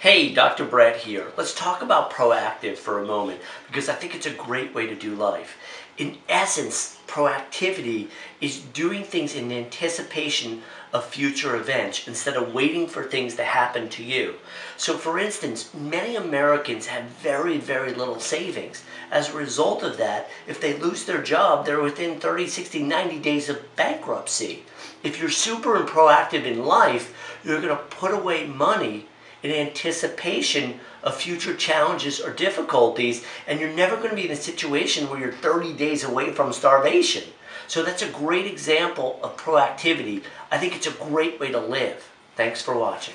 Hey, Dr. Brett here. Let's talk about proactive for a moment because I think it's a great way to do life. In essence, proactivity is doing things in anticipation of future events instead of waiting for things to happen to you. So for instance, many Americans have very, very little savings. As a result of that, if they lose their job, they're within 30, 60, 90 days of bankruptcy. If you're super and proactive in life, you're going to put away money in anticipation of future challenges or difficulties, and you're never going to be in a situation where you're 30 days away from starvation. So that's a great example of proactivity. I think it's a great way to live. Thanks for watching.